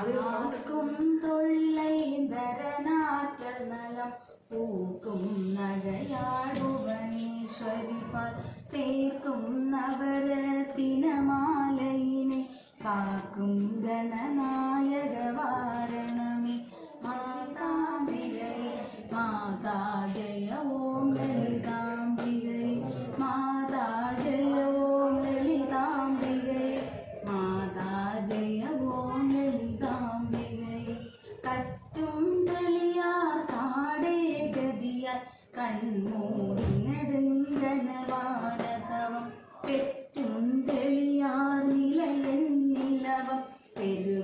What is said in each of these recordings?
ആർക്കും തൊള്ളൈതരനാക്കൽ നലം പൂക്കും നഗയാടുവനീശ്വരിപ്പാൽ സേർക്കും നവരത്തിനമാലയിനെ കാക്കും ഗണനായക വാരണമേ മാതാ മാതാ failure.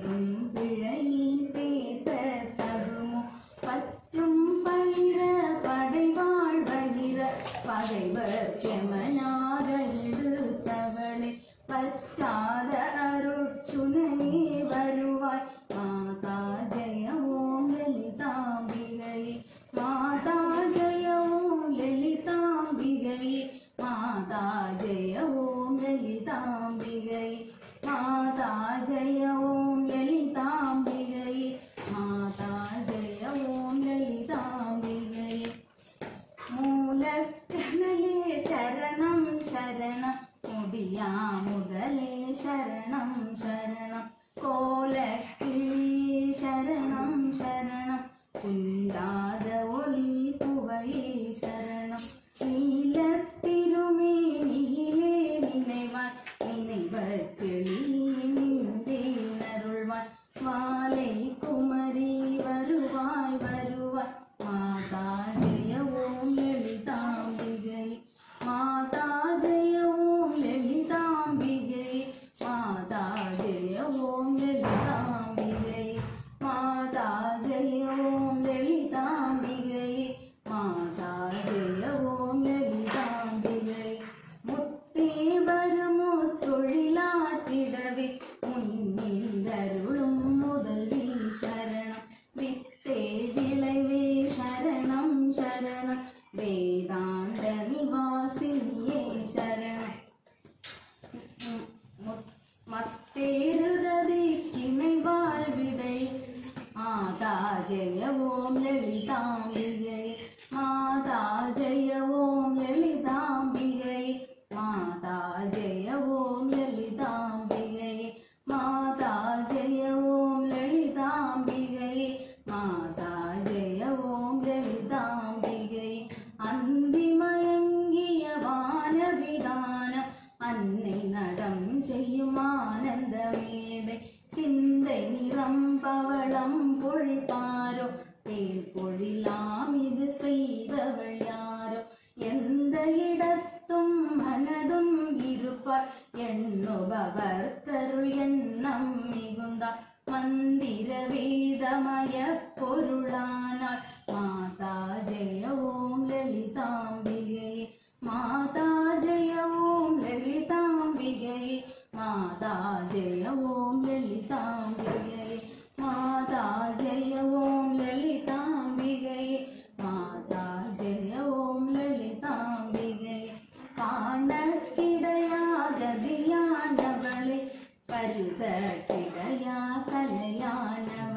far. ലളിതാംബികൈ മാതാ ജയ ഓം ലളിതാംബികൈ മാതാ ജയ ഓം ലളിതാംബികൈ മാതാ ജയ ഓം ലളിതാംബികൈ മാതാ ജയ ഓം ലളിതാംബികൈ. അന്തിമയങ്കിയ വാനവിധാനം അന്നൈ നടം ചെയ്യും ആനന്ദമേടെ ചിന്തൈ നിറം പവളം പൊഴിപ്പാരോ பொழிலாம் இது செய்தவள் யாரோ? எந்த இடத்தும் மனதும் இருப்பாள். எண்ணுபவர் கருள் எண்ணம் மிகுந்தாள். மந்திர வேதமய பொருளானாள். மாதா ஜெய ஓம் லலிதாம்பிகை மாதா ஜெய ஓம் லலிதாம்பிகை மாதா ஜெய ஓம் லலிதாம்பிகை மெய்யானவன்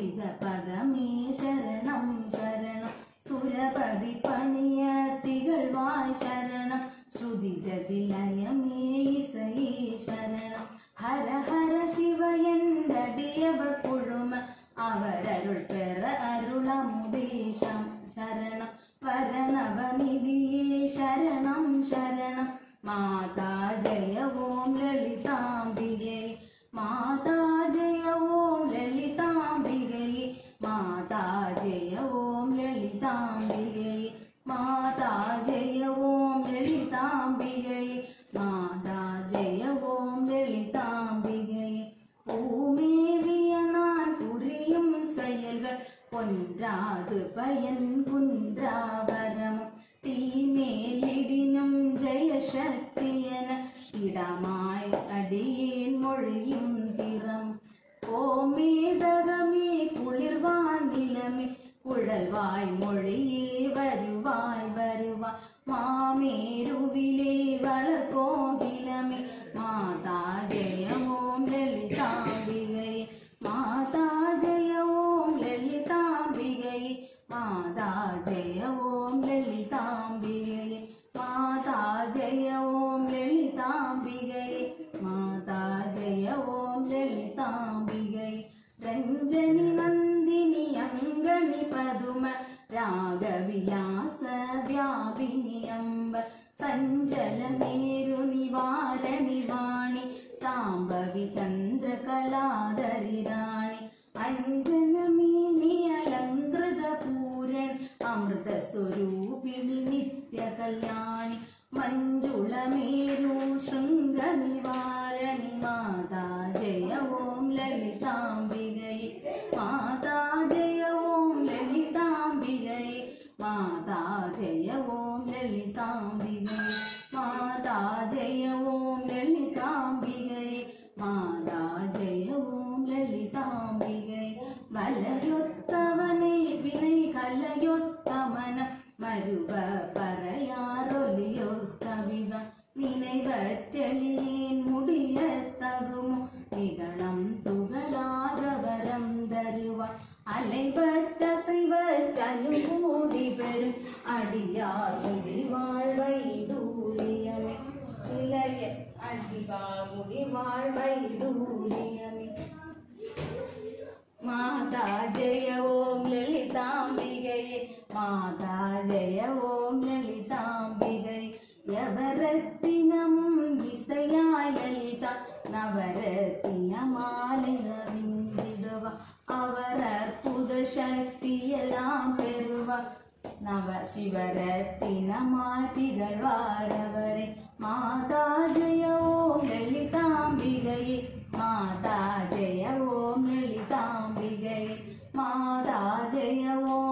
ശിവ പദമേ ശരണം. ശരണം സുരപതി പണിയത്തികൾ വായ് ശരണം. ശ്രുതി ജതിലയമേ ഇസയേ ശരണം ഹര ഹര ശിവ എന്തടിയവ കുഴുമ. അവരരുൾ പെറ അരുളമുദേശം ശരണം. மாதா ஜெய ஓம் லலிதாம்பிகை. மாதா ஜெய ஓம் லலிதாம்பிகை. மாதா ஜெய ஓம் லலிதாம்பிகை. பூமேவிய நான் புரியும் செயல்கள் பொன்றாது பயன் குன்றாவரம். தீமேலிடினும் ஜெய சக்தியன இடமாய் அடியேன் மொழியும் திறம் ஓமேதகமே குளிர்வா நிலமே குழல்வாய் மொழியே வருவாய் வருவாய். மாமேருவிலே வளர்க்கோ रागविलास व्यापि सञ्चलमेरुनिवारनिवाणि साम्भवि चन्द्रकलादरि राणि अञ्जलि अलङ्कृतपूरन् अमृतस्वरूप कल्याण जय वो ललिता माता जय அலைவற்ற பெறும் அடியார் வாழ்வை தூரியமே இளைய அடிவார் வாழ்வை தூரியமே மாதா ஜெய ஓம் லலிதாம்பிகையே மாதா ஜெய ஓம் லலிதாம்பிகை. எவரத்தினமும் இசையாய் லலிதா நவரத் நீதியெல்லாம் பெறுவார். நவ சிவரத்தினமாய் திகழ்வாரவரை மாதா ஜெய ஓம் லலிதாம்பிகையே. மாதா ஜெய ஓம் லலிதாம்பிகை மாதா ஜெய ஓம்